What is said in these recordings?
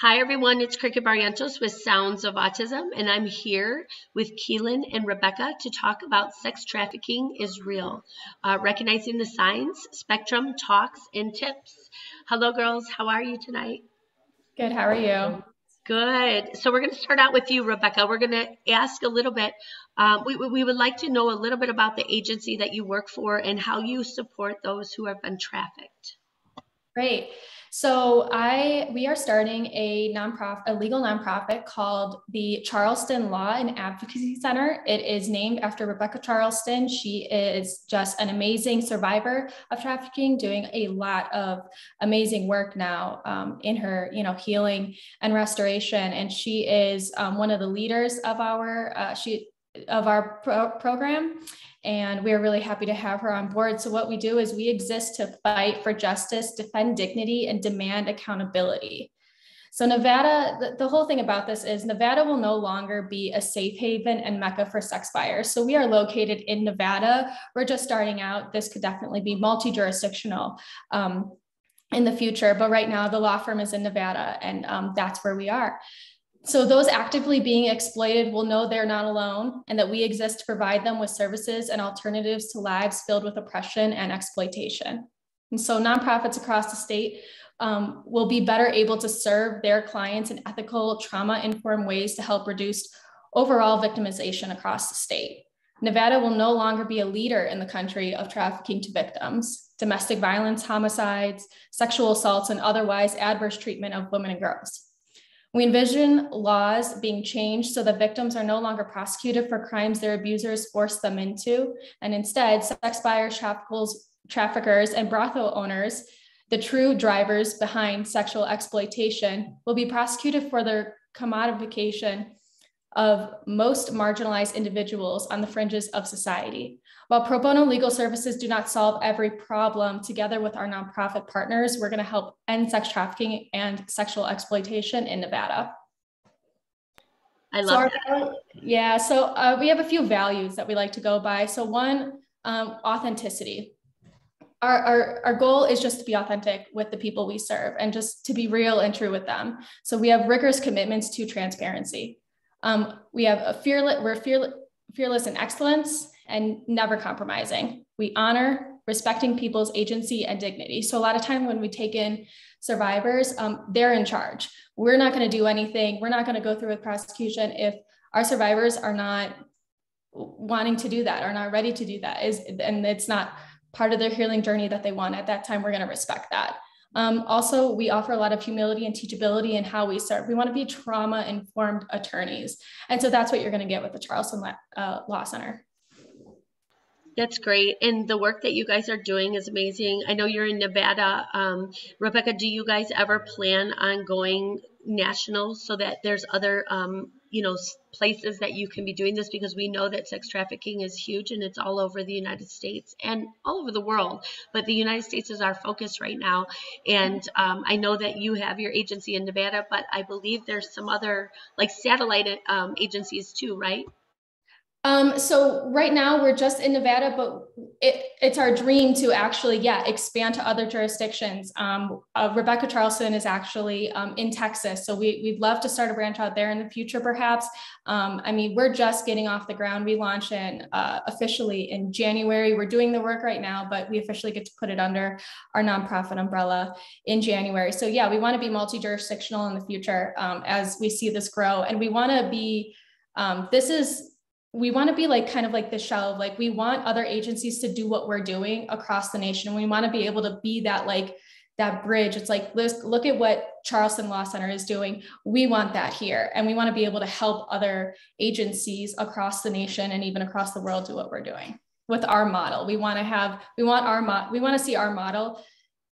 Hi, everyone. It's Cricket Barrientos with Sounds of Autism, and I'm here with Keelan and Rebecca to talk about sex trafficking is real, uh, recognizing the signs, spectrum, talks, and tips. Hello, girls. How are you tonight? Good. How are you? Good. So we're going to start out with you, Rebecca. We're going to ask a little bit. Um, we, we would like to know a little bit about the agency that you work for and how you support those who have been trafficked. Great. So I we are starting a nonprofit, a legal nonprofit called the Charleston Law and Advocacy Center. It is named after Rebecca Charleston. She is just an amazing survivor of trafficking, doing a lot of amazing work now um, in her, you know, healing and restoration. And she is um, one of the leaders of our uh, she of our pro- program and we are really happy to have her on board. So, what we do is we exist to fight for justice, defend dignity, and demand accountability. So, Nevada, the, the, whole thing about this is Nevada will no longer be a safe haven and mecca for sex buyers. So, we are located in Nevada. We're just starting out. This could definitely be multi jurisdictional. Um, in the future, but right now the law firm is in Nevada, and um, that's where we are. So those actively being exploited will know they're not alone and that we exist to provide them with services and alternatives to lives filled with oppression and exploitation. And so nonprofits across the state um, will be better able to serve their clients in ethical, trauma-informed ways to help reduce overall victimization across the state. Nevada will no longer be a leader in the country of trafficking to victims, domestic violence, homicides, sexual assaults, and otherwise adverse treatment of women and girls. We envision laws being changed so that victims are no longer prosecuted for crimes their abusers forced them into, and instead, sex buyers, traffickers, and brothel owners, the true drivers behind sexual exploitation, will be prosecuted for their commodification of most marginalized individuals on the fringes of society. While pro bono legal services do not solve every problem, together with our nonprofit partners, we're going to help end sex trafficking and sexual exploitation in Nevada. I love so our, Yeah, so uh, we have a few values that we like to go by. So, one, um, authenticity. Our, our, our goal is just to be authentic with the people we serve and just to be real and true with them. So, we have rigorous commitments to transparency. Um, we have a fearless, we're fearless, fearless in excellence and never compromising. We honor respecting people's agency and dignity. So a lot of time when we take in survivors, um, they're in charge. We're not going to do anything. We're not going to go through with prosecution if our survivors are not wanting to do that, are not ready to do that. Is and it's not part of their healing journey that they want at that time. We're going to respect that. Um, also, we offer a lot of humility and teachability in how we serve. We want to be trauma informed attorneys. And so that's what you're going to get with the Charleston uh, Law Center. That's great. And the work that you guys are doing is amazing. I know you're in Nevada. Um, Rebecca, do you guys ever plan on going national so that there's other, um, you know, places that you can be doing this? Because we know that sex trafficking is huge and it's all over the United States and all over the world. But the United States is our focus right now. And um, I know that you have your agency in Nevada, but I believe there's some other like satellite um, agencies too, right? Um, so right now we're just in Nevada, but it, it's our dream to actually, yeah, expand to other jurisdictions. Um, uh, Rebecca Charleston is actually um, in Texas, so we, we'd love to start a branch out there in the future, perhaps. Um, I mean, we're just getting off the ground. We launch in uh, officially in January. We're doing the work right now, but we officially get to put it under our nonprofit umbrella in January. So yeah, we want to be multi-jurisdictional in the future um, as we see this grow, and we want to be. Um, this is we want to be like kind of like the shell of like we want other agencies to do what we're doing across the nation. We want to be able to be that like that bridge. It's like let's look at what charleston law center is doing. We want that here. And we want to be able to help other agencies across the nation and even across the world do what we're doing with our model. We want to have we want our mo- we want to see our model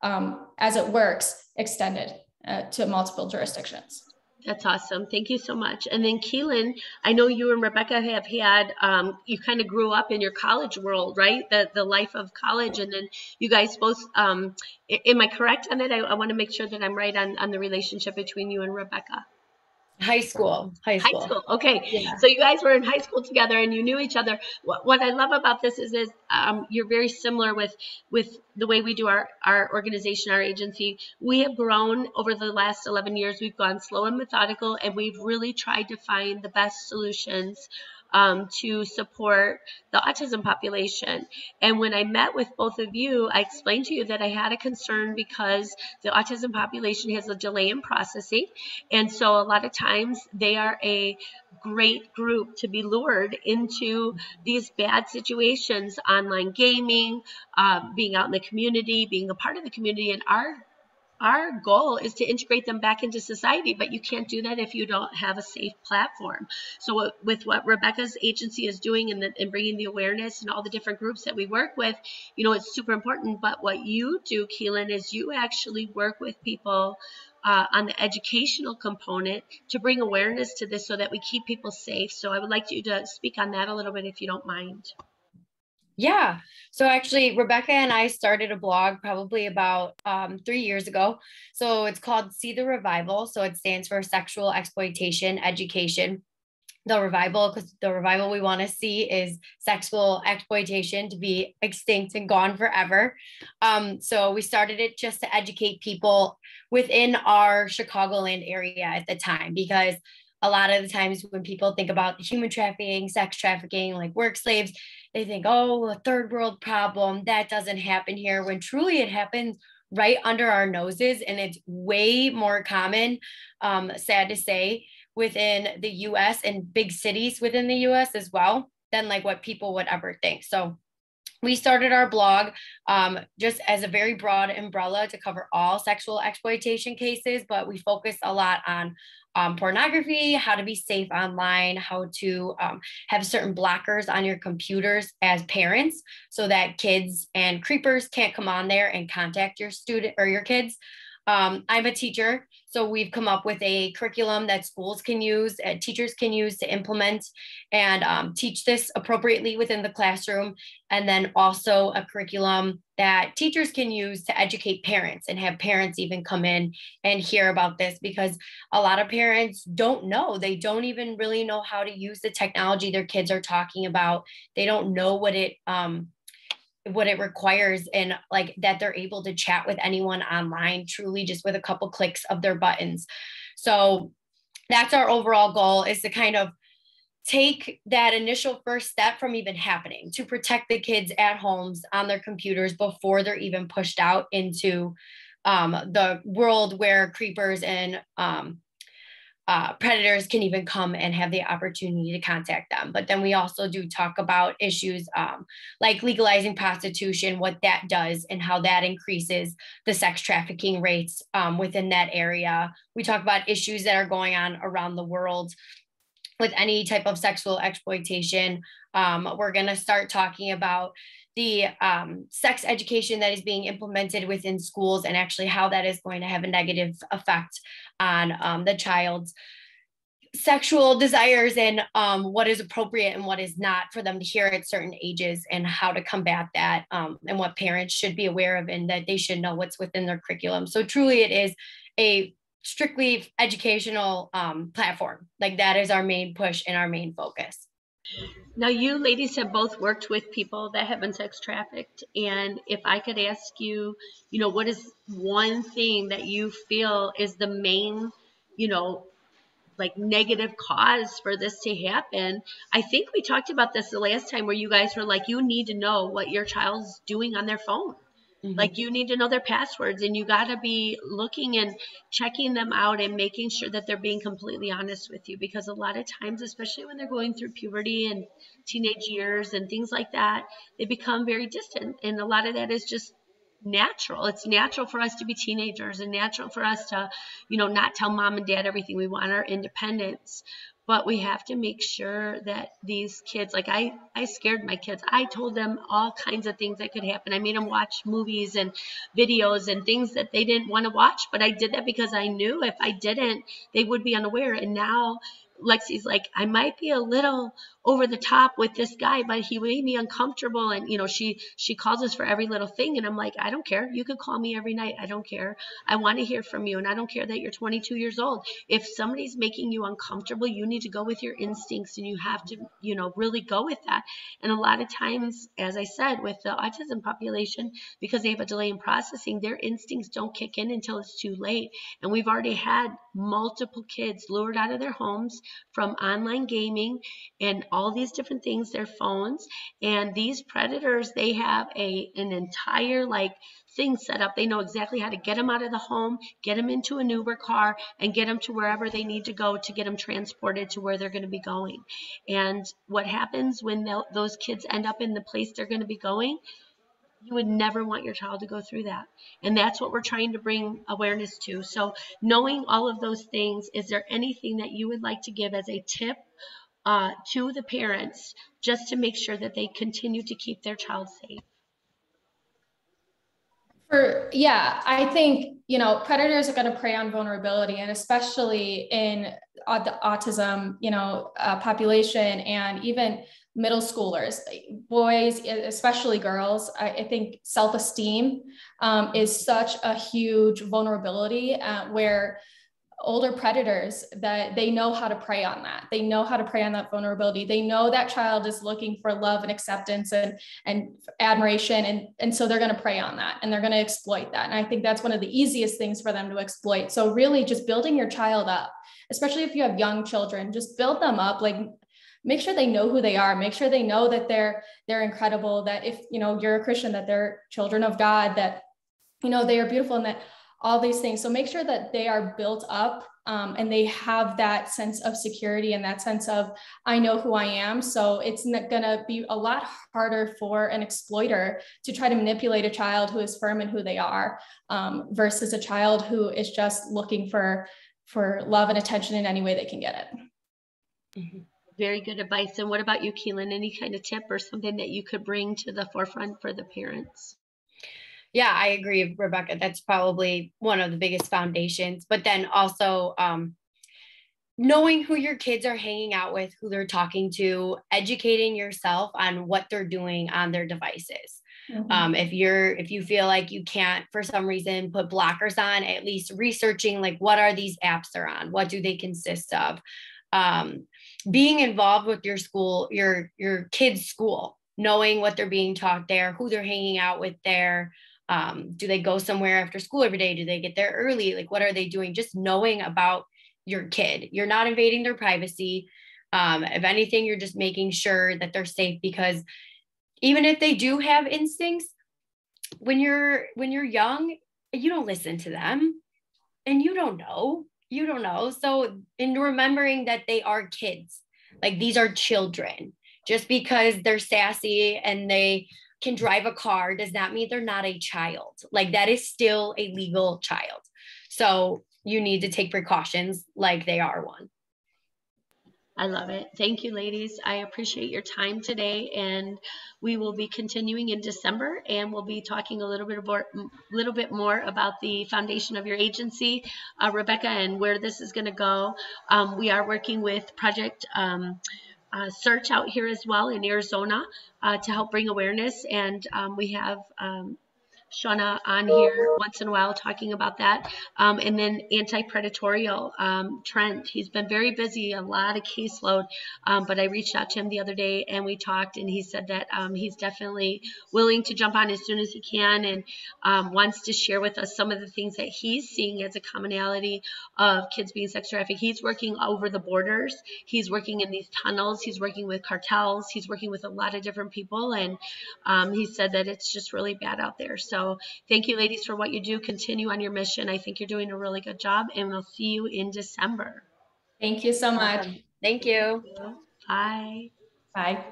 um, as it works extended uh, to multiple jurisdictions that's awesome. Thank you so much. And then Keelan, I know you and Rebecca have had, um, you kind of grew up in your college world, right? The the life of college, and then you guys both. Um, am I correct on it? I, I want to make sure that I'm right on on the relationship between you and Rebecca. High school. High school. High school. Okay. Yeah. So you guys were in high school together and you knew each other. What, what I love about this is, is um, you're very similar with with the way we do our, our organization, our agency. We have grown over the last 11 years. We've gone slow and methodical, and we've really tried to find the best solutions um, to support the autism population. And when I met with both of you, I explained to you that I had a concern because the autism population has a delay in processing. And so a lot of times they are a great group to be lured into these bad situations online gaming, uh, being out in the community, being a part of the community. And our our goal is to integrate them back into society, but you can't do that if you don't have a safe platform. So, with what Rebecca's agency is doing and, and bringing the awareness and all the different groups that we work with, you know, it's super important. But what you do, Keelan, is you actually work with people uh, on the educational component to bring awareness to this so that we keep people safe. So, I would like you to speak on that a little bit if you don't mind. Yeah. So actually, Rebecca and I started a blog probably about um, three years ago. So it's called See the Revival. So it stands for Sexual Exploitation Education. The revival, because the revival we want to see is sexual exploitation to be extinct and gone forever. Um, so we started it just to educate people within our Chicagoland area at the time because a lot of the times when people think about human trafficking, sex trafficking, like work slaves, they think, oh, a third world problem. That doesn't happen here. When truly it happens right under our noses. And it's way more common, um, sad to say, within the US and big cities within the US as well than like what people would ever think. So we started our blog um, just as a very broad umbrella to cover all sexual exploitation cases, but we focus a lot on um, pornography, how to be safe online, how to um, have certain blockers on your computers as parents so that kids and creepers can't come on there and contact your student or your kids. Um, I'm a teacher, so we've come up with a curriculum that schools can use, and teachers can use to implement and um, teach this appropriately within the classroom. And then also a curriculum that teachers can use to educate parents and have parents even come in and hear about this because a lot of parents don't know. They don't even really know how to use the technology their kids are talking about. They don't know what it um, what it requires and like that they're able to chat with anyone online truly just with a couple clicks of their buttons. So that's our overall goal is to kind of take that initial first step from even happening to protect the kids at homes on their computers before they're even pushed out into um, the world where creepers and um, uh, predators can even come and have the opportunity to contact them. But then we also do talk about issues um, like legalizing prostitution, what that does, and how that increases the sex trafficking rates um, within that area. We talk about issues that are going on around the world with any type of sexual exploitation. Um, we're going to start talking about the um, sex education that is being implemented within schools and actually how that is going to have a negative effect on um, the child's sexual desires and um, what is appropriate and what is not for them to hear at certain ages and how to combat that um, and what parents should be aware of and that they should know what's within their curriculum. So truly it is a strictly educational um, platform. Like that is our main push and our main focus now, you ladies have both worked with people that have been sex trafficked. And if I could ask you, you know, what is one thing that you feel is the main, you know, like negative cause for this to happen? I think we talked about this the last time where you guys were like, you need to know what your child's doing on their phone. Mm-hmm. Like you need to know their passwords and you got to be looking and checking them out and making sure that they're being completely honest with you because a lot of times, especially when they're going through puberty and teenage years and things like that, they become very distant. And a lot of that is just natural. It's natural for us to be teenagers and natural for us to, you know, not tell mom and dad everything. We want our independence but we have to make sure that these kids like i i scared my kids i told them all kinds of things that could happen i made them watch movies and videos and things that they didn't want to watch but i did that because i knew if i didn't they would be unaware and now lexi's like i might be a little over the top with this guy, but he made me uncomfortable. And, you know, she, she calls us for every little thing. And I'm like, I don't care. You could call me every night. I don't care. I want to hear from you. And I don't care that you're 22 years old. If somebody's making you uncomfortable, you need to go with your instincts and you have to, you know, really go with that. And a lot of times, as I said, with the autism population, because they have a delay in processing, their instincts don't kick in until it's too late. And we've already had multiple kids lured out of their homes from online gaming and all these different things, their phones. And these predators, they have a an entire like thing set up. They know exactly how to get them out of the home, get them into an Uber car, and get them to wherever they need to go to get them transported to where they're going to be going. And what happens when those kids end up in the place they're going to be going? you would never want your child to go through that. And that's what we're trying to bring awareness to. So, knowing all of those things, is there anything that you would like to give as a tip uh, to the parents just to make sure that they continue to keep their child safe? For, yeah, I think, you know, predators are going to prey on vulnerability and especially in uh, the autism, you know, uh, population and even middle schoolers, boys, especially girls. I, I think self esteem um, is such a huge vulnerability uh, where older predators that they know how to prey on that. They know how to prey on that vulnerability. They know that child is looking for love and acceptance and and admiration and and so they're going to prey on that and they're going to exploit that. And i think that's one of the easiest things for them to exploit. So really just building your child up especially if you have young children just build them up like make sure they know who they are. Make sure they know that they're they're incredible that if you know you're a christian that they're children of god that you know they are beautiful and that all these things so make sure that they are built up um, and they have that sense of security and that sense of i know who i am so it's going to be a lot harder for an exploiter to try to manipulate a child who is firm in who they are um, versus a child who is just looking for for love and attention in any way they can get it mm-hmm very good advice. And what about you, Keelan? Any kind of tip or something that you could bring to the forefront for the parents? Yeah, I agree, Rebecca. That's probably one of the biggest foundations. But then also, um, knowing who your kids are hanging out with, who they're talking to, educating yourself on what they're doing on their devices. Mm-hmm. Um, if you're if you feel like you can't for some reason put blockers on, at least researching like what are these apps they're on, what do they consist of, um, being involved with your school, your your kids' school, knowing what they're being taught there, who they're hanging out with there. Um, do they go somewhere after school every day? Do they get there early? Like, what are they doing? Just knowing about your kid. You're not invading their privacy. Um, if anything, you're just making sure that they're safe because even if they do have instincts, when you're when you're young, you don't listen to them and you don't know you don't know. So, in remembering that they are kids, like these are children, just because they're sassy and they can drive a car does not mean they're not a child. Like that is still a legal child. So, you need to take precautions like they are one. I love it. Thank you, ladies. I appreciate your time today, and we will be continuing in December, and we'll be talking a little bit more, little bit more about the foundation of your agency, uh, Rebecca, and where this is going to go. Um, we are working with Project. Um, uh, search out here as well in Arizona uh, to help bring awareness. And um, we have um, Shauna on here once in a while talking about that. Um, and then anti-predatorial um, Trent. He's been very busy, a lot of caseload. Um, but I reached out to him the other day and we talked, and he said that um, he's definitely willing to jump on as soon as he can and um, wants to share with us some of the things that he's seeing as a commonality of kids being sex trafficked. He's working over the borders. He's working in these tunnels. He's working with cartels. He's working with a lot of different people, and um, he said that it's just really bad out there. So thank you, ladies, for what you do. Continue on your mission. I think you're doing a really good job, and we'll see you in December. Thank you so much. Thank you. Bye. Bye.